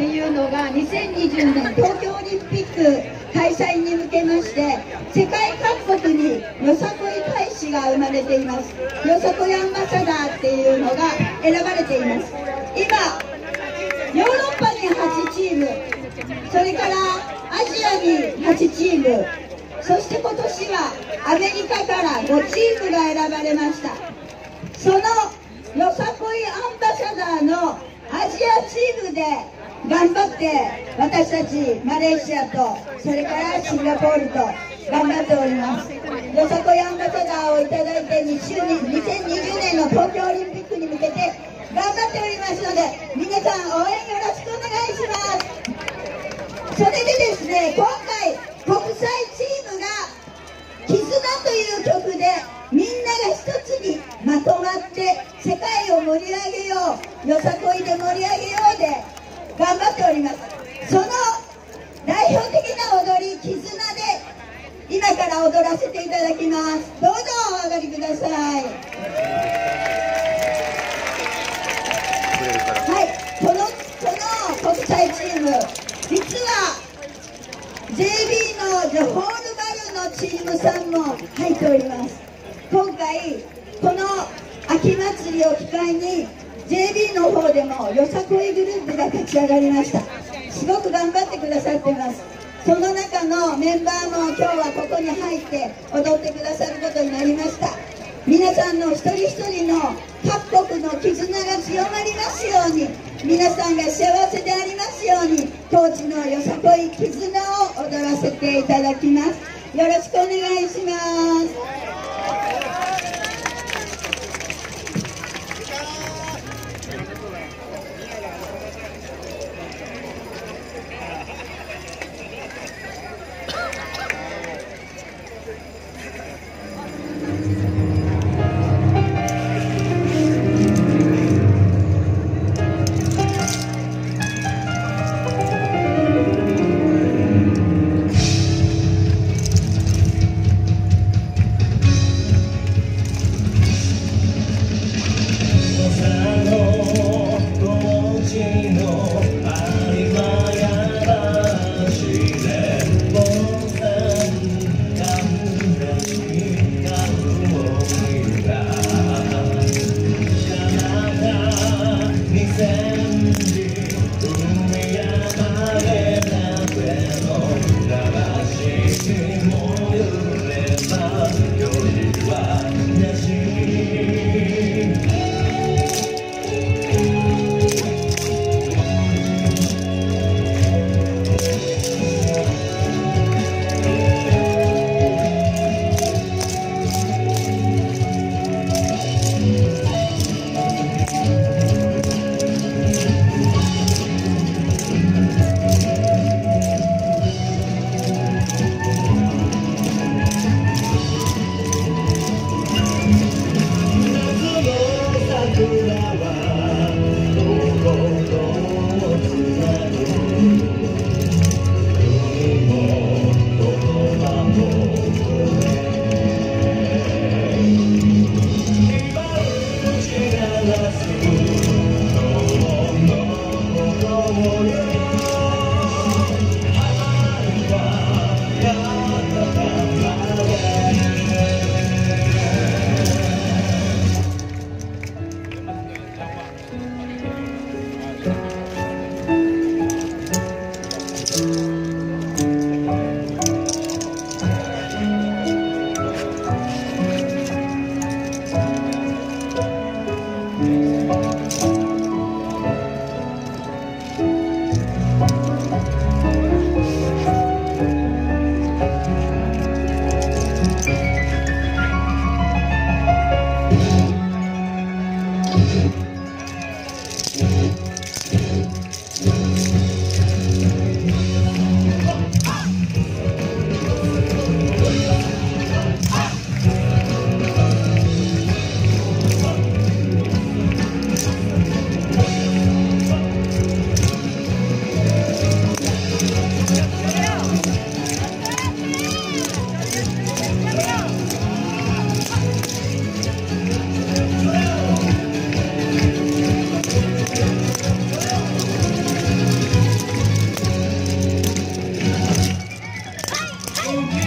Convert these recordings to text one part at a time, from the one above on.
っていうのが2020年東京オリンピック開催に向けまして世界各国によさこい大使が生まれています。よさこいアンバサダーっていうのが選ばれています。今ヨーロッパに8チームそれからアジアに8チームそして今年はアメリカから5チームが選ばれました。そのよさこいアンバサダーのアジアチームで頑張って私たちマレーシアとそれからシンガポールと頑張っておりますよさこいアンバサダーをいただいて2020年の東京オリンピックに向けて頑張っておりますので皆さん応援よろしくお願いしますそれでですね今回国際チームが「絆」という曲でみんなが一つにまとまって世界を盛り上げよう。よさこいで盛り上げようで。っております。その代表的な踊り「絆」で今から踊らせていただきます。どうぞお上がりください。はいこのこの国際チーム実は JB のジョホールバルのチームさんも入っております。今回この秋祭りを機会に JB の方でもよさこいグループが立ち上がりました。すごく頑張ってくださってます。その中のメンバーも今日はここに入って踊ってくださることになりました。皆さんの一人一人の各国の絆が強まりますように。皆さんが幸せでありますように。当地のよさこい絆を踊らせていただきます。よろしくお願いします。you.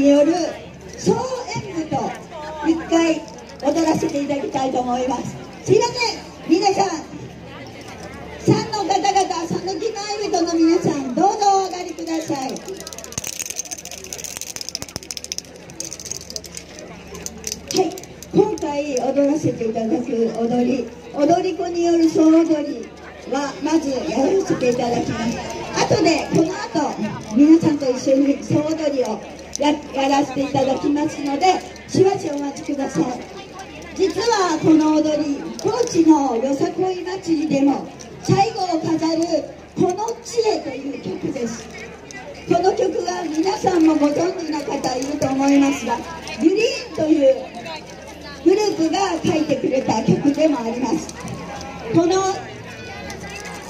による総演舞と一回踊らせていただきたいと思います。すいません。皆さん3の方々讃岐のアイルドの皆さんどうぞお上がりください。はい。今回踊らせていただく踊り踊り子による総踊りはまずやらせていただきます。後でこの後皆さんと一緒に総踊りをやらせていただきますのでしばしお待ちください。実はこの踊り高知のよさこい祭りでも最後を飾る「この知恵」という曲です。この曲は皆さんもご存知の方いると思いますがグリーンというグループが書いてくれた曲でもあります。この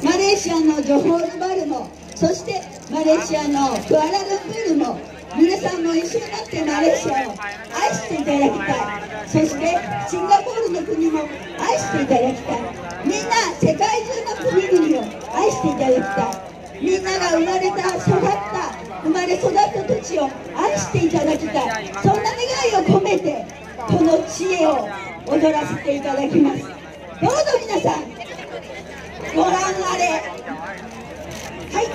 マレーシアのジョホールバルもそしてマレーシアのクアラルンプールも皆さんも一緒になってマレーシアを愛していただきたい。そしてシンガポールの国も愛していただきたい。みんな世界中の国々を愛していただきたい。みんなが生まれた育った生まれ育った土地を愛していただきたい。そんな願いを込めてこの知恵を踊らせていただきます。どうぞ皆さんご覧あれはい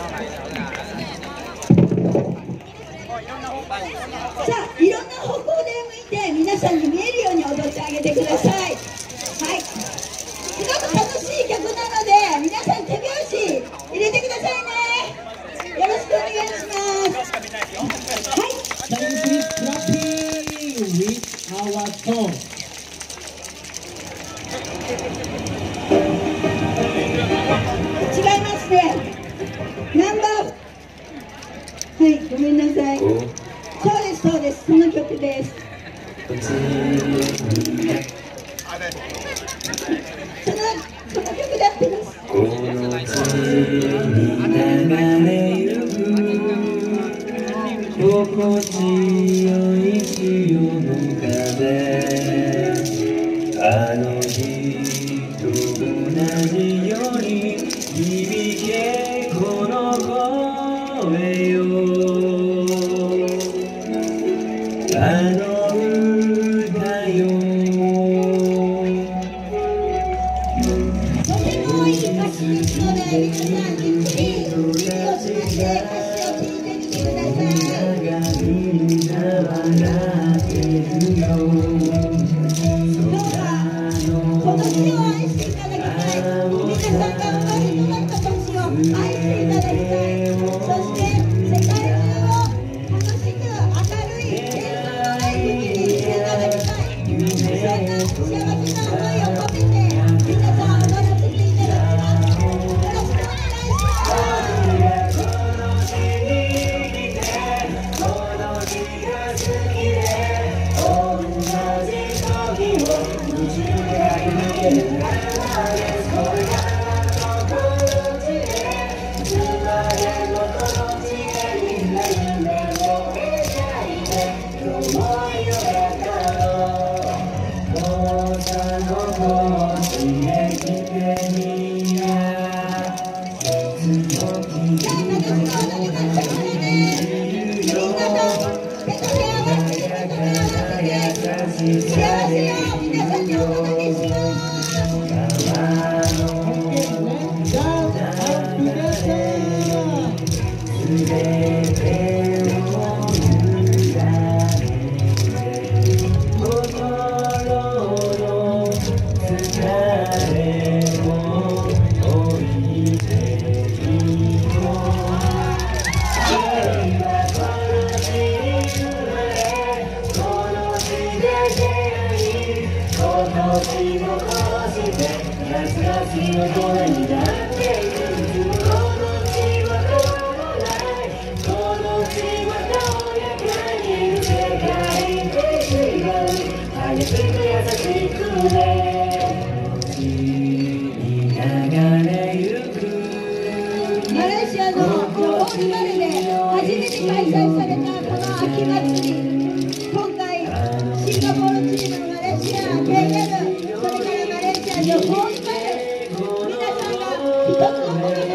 さあいろんな方向で向いて皆さんに見えるように踊ってあげてください。はい。すごく楽しい曲なので皆さん手拍子。入れてくださいねよろしくお願いしますはい。違いますねナンバー。はいごめんなさい。そうです。そうです。その曲です。そのその曲で合ってます。この地に流れゆく心地よい潮の風。あの日と同じ。笑って一つのものとな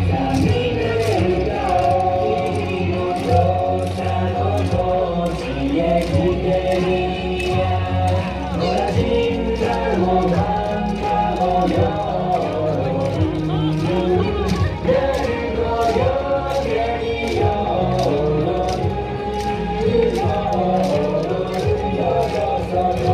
あ